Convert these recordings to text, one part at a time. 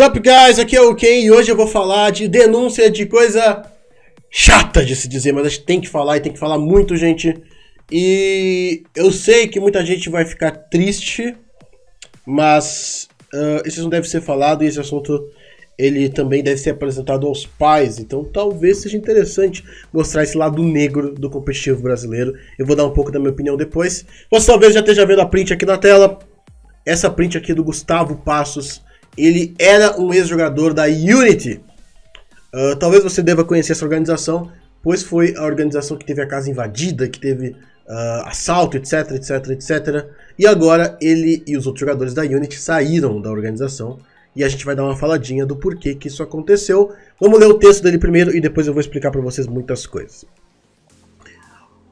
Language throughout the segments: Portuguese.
Sup guys, aqui é o Ken e hoje eu vou falar de denúncia de coisa chata de se dizer, mas a gente tem que falar e tem que falar muito, gente. E eu sei que muita gente vai ficar triste, mas uh, isso não deve ser falado e esse assunto ele também deve ser apresentado aos pais. Então talvez seja interessante mostrar esse lado negro do competitivo brasileiro. Eu vou dar um pouco da minha opinião depois. Você talvez já esteja vendo a print aqui na tela. Essa print aqui do Gustavo Passos ele era um ex-jogador da Unity. Uh, talvez você deva conhecer essa organização, pois foi a organização que teve a casa invadida, que teve uh, assalto, etc, etc, etc. E agora ele e os outros jogadores da Unity saíram da organização. E a gente vai dar uma faladinha do porquê que isso aconteceu. Vamos ler o texto dele primeiro e depois eu vou explicar para vocês muitas coisas.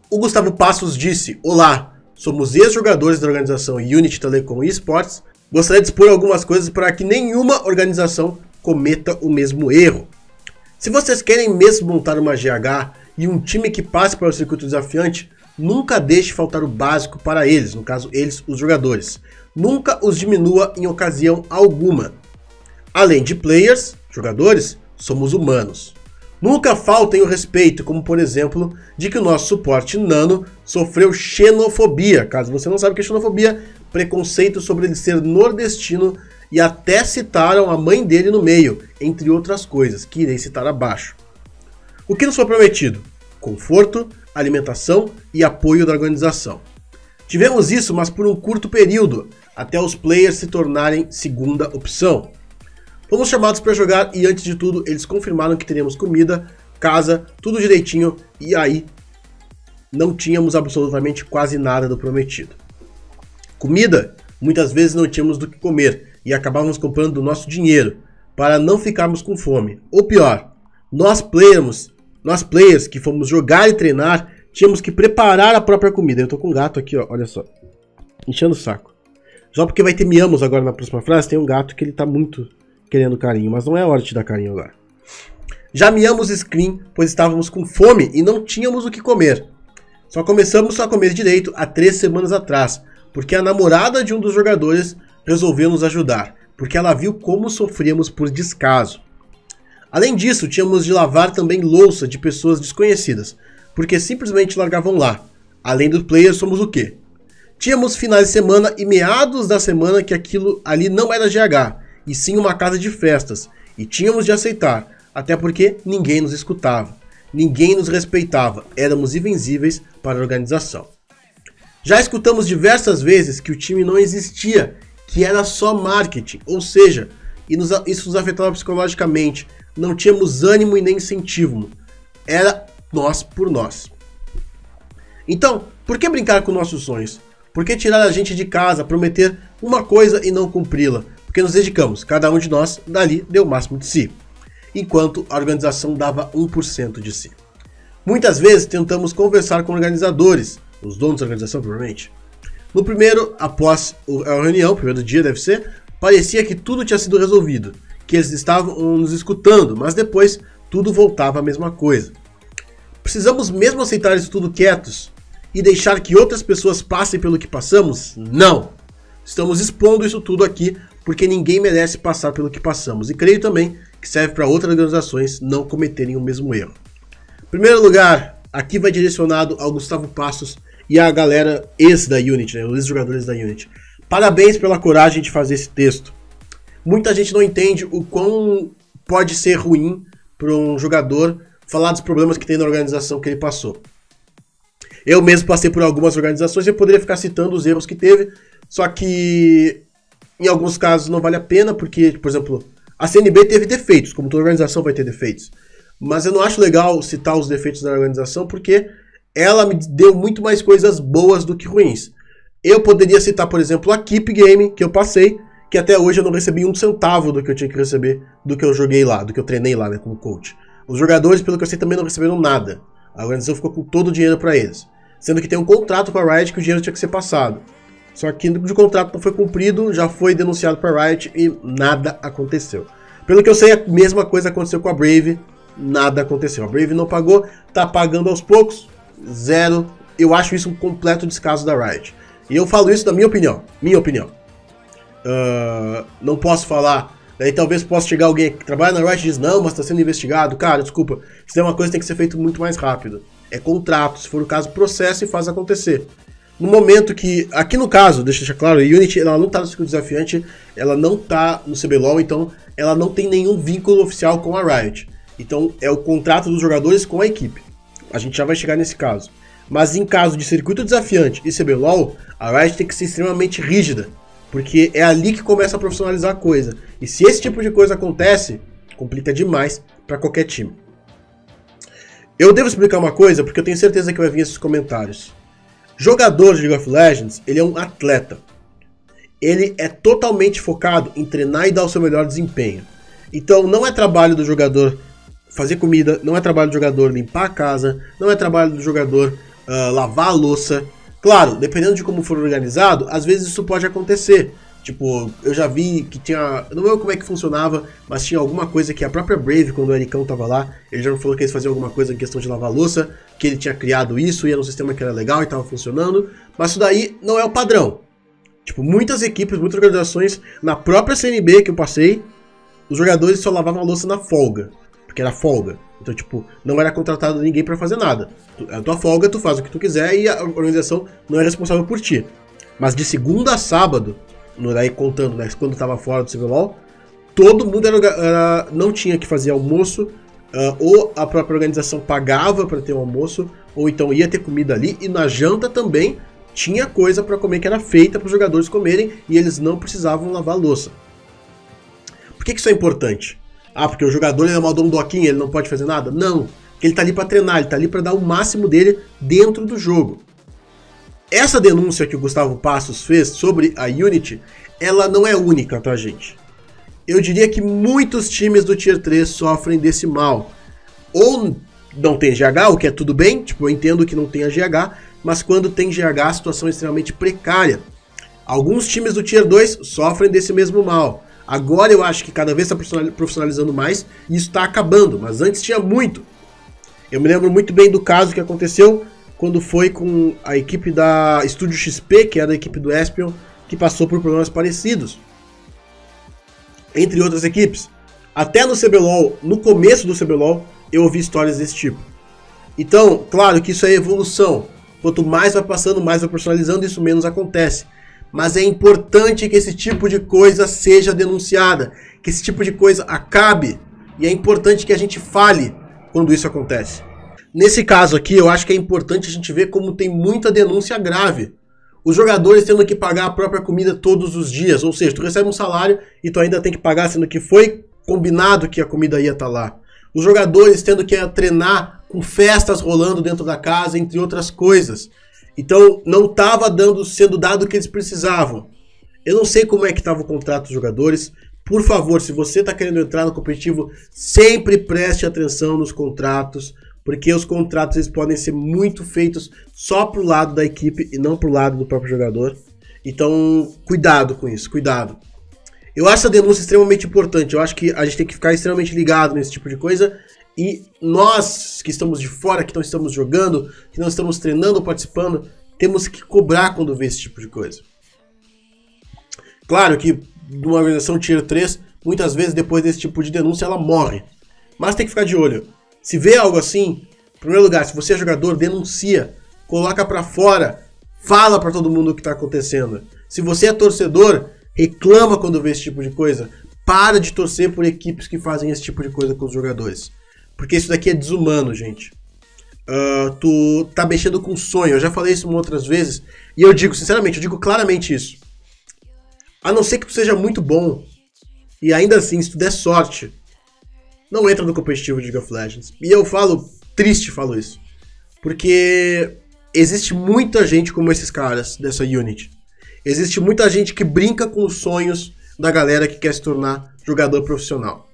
O Gustavo Passos disse: Olá, somos ex-jogadores da organização Unity Telecom Esports Gostaria de expor algumas coisas para que nenhuma organização cometa o mesmo erro. Se vocês querem mesmo montar uma GH e um time que passe para o circuito desafiante, nunca deixe faltar o básico para eles, no caso eles, os jogadores. Nunca os diminua em ocasião alguma. Além de players, jogadores, somos humanos. Nunca faltem o respeito, como por exemplo, de que o nosso suporte nano sofreu xenofobia. Caso você não sabe o que é xenofobia, preconceito sobre ele ser nordestino e até citaram a mãe dele no meio, entre outras coisas, que irei citar abaixo. O que nos foi prometido? Conforto, alimentação e apoio da organização. Tivemos isso, mas por um curto período, até os players se tornarem segunda opção. Fomos chamados para jogar e antes de tudo eles confirmaram que teríamos comida, casa, tudo direitinho e aí não tínhamos absolutamente quase nada do prometido. Comida, muitas vezes não tínhamos do que comer e acabávamos comprando do nosso dinheiro para não ficarmos com fome. Ou pior, nós players, nós players que fomos jogar e treinar, tínhamos que preparar a própria comida. Eu tô com um gato aqui, ó, olha só. Enchendo o saco. Só porque vai ter miamos agora na próxima frase, tem um gato que ele tá muito querendo carinho, mas não é hora de dar carinho agora. Já miamos screen, pois estávamos com fome e não tínhamos o que comer. Só começamos a comer direito há três semanas atrás, porque a namorada de um dos jogadores resolveu nos ajudar, porque ela viu como sofríamos por descaso. Além disso, tínhamos de lavar também louça de pessoas desconhecidas, porque simplesmente largavam lá. Além dos players, somos o quê? Tínhamos finais de semana e meados da semana que aquilo ali não era GH, e sim uma casa de festas, e tínhamos de aceitar, até porque ninguém nos escutava, ninguém nos respeitava, éramos invencíveis para a organização. Já escutamos diversas vezes que o time não existia, que era só marketing, ou seja, isso nos afetava psicologicamente. Não tínhamos ânimo e nem incentivo. Era nós por nós. Então, por que brincar com nossos sonhos? Por que tirar a gente de casa, prometer uma coisa e não cumpri-la? Porque nos dedicamos, cada um de nós dali deu o máximo de si, enquanto a organização dava 1% de si. Muitas vezes tentamos conversar com organizadores, os donos da organização, provavelmente. No primeiro, após a reunião, primeiro dia deve ser, parecia que tudo tinha sido resolvido, que eles estavam nos escutando, mas depois tudo voltava à mesma coisa. Precisamos mesmo aceitar isso tudo quietos e deixar que outras pessoas passem pelo que passamos? Não! Estamos expondo isso tudo aqui porque ninguém merece passar pelo que passamos e creio também que serve para outras organizações não cometerem o mesmo erro. Em primeiro lugar, aqui vai direcionado ao Gustavo Passos e a galera ex da Unity, né, os jogadores da Unity. Parabéns pela coragem de fazer esse texto. Muita gente não entende o quão pode ser ruim para um jogador falar dos problemas que tem na organização que ele passou. Eu mesmo passei por algumas organizações e poderia ficar citando os erros que teve, só que em alguns casos não vale a pena, porque, por exemplo, a CNB teve defeitos, como toda organização vai ter defeitos. Mas eu não acho legal citar os defeitos da organização, porque ela me deu muito mais coisas boas do que ruins. Eu poderia citar, por exemplo, a Keep Game, que eu passei, que até hoje eu não recebi um centavo do que eu tinha que receber do que eu joguei lá, do que eu treinei lá, né, como coach. Os jogadores, pelo que eu sei, também não receberam nada. A organização ficou com todo o dinheiro para eles. Sendo que tem um contrato com a Riot que o dinheiro tinha que ser passado. Só que o contrato não foi cumprido, já foi denunciado para a Riot e nada aconteceu. Pelo que eu sei, a mesma coisa aconteceu com a Brave, nada aconteceu. A Brave não pagou, tá pagando aos poucos, zero. Eu acho isso um completo descaso da Riot. E eu falo isso da minha opinião. Minha opinião. Uh, não posso falar Daí talvez possa chegar alguém que trabalha na Riot e diz, não, mas está sendo investigado. Cara, desculpa, isso é uma coisa que tem que ser feito muito mais rápido. É contrato, se for o caso, processo e faz acontecer. No momento que, aqui no caso, deixa eu deixar claro, a Unity ela não está no circuito desafiante, ela não está no CBLOL, então ela não tem nenhum vínculo oficial com a Riot. Então é o contrato dos jogadores com a equipe. A gente já vai chegar nesse caso. Mas em caso de circuito desafiante e CBLOL, a Riot tem que ser extremamente rígida, porque é ali que começa a profissionalizar a coisa. E se esse tipo de coisa acontece, complica demais para qualquer time. Eu devo explicar uma coisa, porque eu tenho certeza que vai vir esses comentários. Jogador de League of Legends, ele é um atleta. Ele é totalmente focado em treinar e dar o seu melhor desempenho. Então não é trabalho do jogador fazer comida, não é trabalho do jogador limpar a casa, não é trabalho do jogador uh, lavar a louça. Claro, dependendo de como for organizado, às vezes isso pode acontecer. Tipo, eu já vi que tinha. Não lembro como é que funcionava, mas tinha alguma coisa que a própria Brave, quando o Ericão tava lá, ele já falou que eles faziam alguma coisa em questão de lavar louça, que ele tinha criado isso e era um sistema que era legal e tava funcionando. Mas isso daí não é o padrão. Tipo, muitas equipes, muitas organizações, na própria CNB que eu passei, os jogadores só lavavam a louça na folga porque era folga. Então, tipo, não era contratado ninguém para fazer nada. É a tua folga, tu faz o que tu quiser e a organização não é responsável por ti. Mas de segunda a sábado, no, daí contando, né, quando tava fora do CBLOL, todo mundo era, era, não tinha que fazer almoço, uh, ou a própria organização pagava para ter um almoço, ou então ia ter comida ali, e na janta também tinha coisa para comer que era feita para os jogadores comerem e eles não precisavam lavar louça. Por que, que isso é importante? Ah, porque o jogador é mal dono doquinha, ele não pode fazer nada? Não. Ele tá ali para treinar, ele tá ali para dar o máximo dele dentro do jogo. Essa denúncia que o Gustavo Passos fez sobre a Unity, ela não é única, tá, gente? Eu diria que muitos times do Tier 3 sofrem desse mal. Ou não tem GH, o que é tudo bem, tipo, eu entendo que não tenha GH, mas quando tem GH a situação é extremamente precária. Alguns times do Tier 2 sofrem desse mesmo mal. Agora eu acho que cada vez está profissionalizando mais e isso está acabando, mas antes tinha muito. Eu me lembro muito bem do caso que aconteceu quando foi com a equipe da Estúdio XP, que era a equipe do Espion, que passou por problemas parecidos. Entre outras equipes. Até no CBLOL, no começo do CBLOL, eu ouvi histórias desse tipo. Então, claro que isso é evolução. Quanto mais vai passando, mais vai personalizando, isso menos acontece. Mas é importante que esse tipo de coisa seja denunciada, que esse tipo de coisa acabe. E é importante que a gente fale quando isso acontece. Nesse caso aqui, eu acho que é importante a gente ver como tem muita denúncia grave. Os jogadores tendo que pagar a própria comida todos os dias, ou seja, tu recebe um salário e tu ainda tem que pagar, sendo que foi combinado que a comida ia estar tá lá. Os jogadores tendo que treinar com festas rolando dentro da casa, entre outras coisas. Então não estava dando, sendo dado o que eles precisavam. Eu não sei como é que estava o contrato dos jogadores. Por favor, se você está querendo entrar no competitivo, sempre preste atenção nos contratos, porque os contratos eles podem ser muito feitos só para o lado da equipe e não para o lado do próprio jogador. Então, cuidado com isso, cuidado. Eu acho essa denúncia extremamente importante. Eu acho que a gente tem que ficar extremamente ligado nesse tipo de coisa e nós que estamos de fora, que não estamos jogando, que não estamos treinando, participando, temos que cobrar quando vê esse tipo de coisa. Claro que uma organização Tier 3, muitas vezes depois desse tipo de denúncia ela morre. Mas tem que ficar de olho. Se vê algo assim, em primeiro lugar, se você é jogador, denuncia, coloca para fora, fala para todo mundo o que tá acontecendo. Se você é torcedor, reclama quando vê esse tipo de coisa. Para de torcer por equipes que fazem esse tipo de coisa com os jogadores. Porque isso daqui é desumano, gente. Uh, tu tá mexendo com sonho. Eu já falei isso outras vezes. E eu digo, sinceramente, eu digo claramente isso. A não ser que tu seja muito bom. E ainda assim, se tu der sorte, não entra no competitivo de League of Legends. E eu falo, triste falo isso. Porque existe muita gente como esses caras dessa Unity. Existe muita gente que brinca com os sonhos da galera que quer se tornar jogador profissional.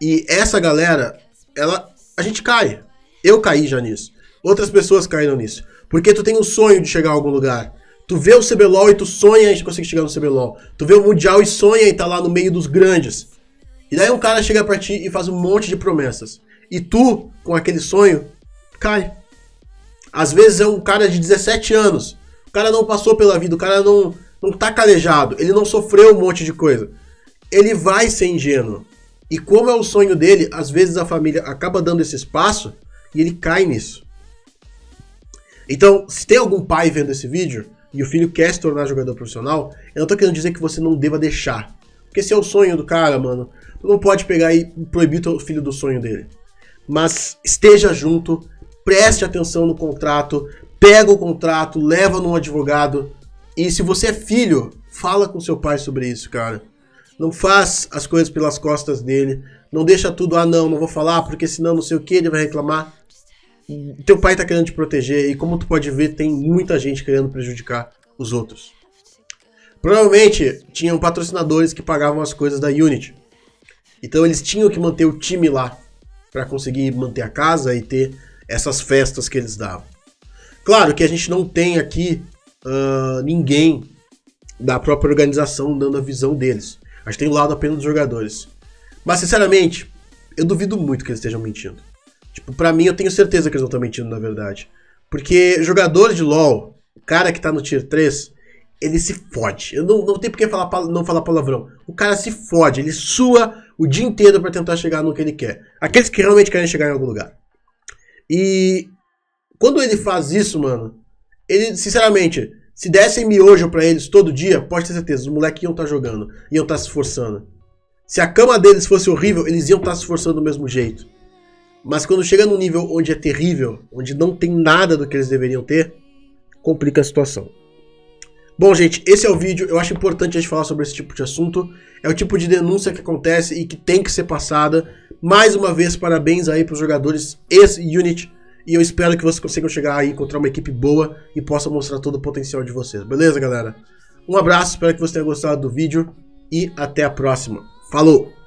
E essa galera ela, a gente cai. Eu caí já nisso. Outras pessoas caíram nisso. Porque tu tem um sonho de chegar a algum lugar. Tu vê o CBLOL e tu sonha em conseguir chegar no CBLOL. Tu vê o Mundial e sonha em estar tá lá no meio dos grandes. E daí um cara chega pra ti e faz um monte de promessas. E tu, com aquele sonho, cai. Às vezes é um cara de 17 anos. O cara não passou pela vida, o cara não, não tá calejado, ele não sofreu um monte de coisa. ele vai ser ingênuo. E como é o sonho dele, às vezes a família acaba dando esse espaço e ele cai nisso. Então, se tem algum pai vendo esse vídeo e o filho quer se tornar jogador profissional, eu não tô querendo dizer que você não deva deixar. Porque esse é o sonho do cara, mano. Tu não pode pegar e proibir o filho do sonho dele. Mas esteja junto, preste atenção no contrato, pega o contrato, leva num advogado. E se você é filho, fala com seu pai sobre isso, cara. Não faz as coisas pelas costas dele. Não deixa tudo, ah não, não vou falar, porque senão não sei o que, ele vai reclamar. Teu pai tá querendo te proteger e como tu pode ver, tem muita gente querendo prejudicar os outros. Provavelmente tinham patrocinadores que pagavam as coisas da Unity. Então eles tinham que manter o time lá para conseguir manter a casa e ter essas festas que eles davam. Claro que a gente não tem aqui uh, ninguém da própria organização dando a visão deles. Gente tem o lado apenas dos jogadores. Mas, sinceramente, eu duvido muito que eles estejam mentindo. Tipo, pra mim, eu tenho certeza que eles não estão mentindo, na verdade. Porque jogador de LoL, o cara que tá no Tier 3, ele se fode. Eu não, não tenho por que falar, não falar palavrão. O cara se fode, ele sua o dia inteiro para tentar chegar no que ele quer. Aqueles que realmente querem chegar em algum lugar. E quando ele faz isso, mano, ele, sinceramente, se dessem miojo para eles todo dia, pode ter certeza, os moleques iam estar tá jogando, iam estar tá se esforçando. Se a cama deles fosse horrível, eles iam estar tá se esforçando do mesmo jeito. Mas quando chega num nível onde é terrível, onde não tem nada do que eles deveriam ter, complica a situação. Bom, gente, esse é o vídeo. Eu acho importante a gente falar sobre esse tipo de assunto. É o tipo de denúncia que acontece e que tem que ser passada. Mais uma vez, parabéns aí para os jogadores ex-Unity e eu espero que vocês consigam chegar aí, encontrar uma equipe boa e possa mostrar todo o potencial de vocês. Beleza, galera? Um abraço, espero que você tenha gostado do vídeo e até a próxima. Falou!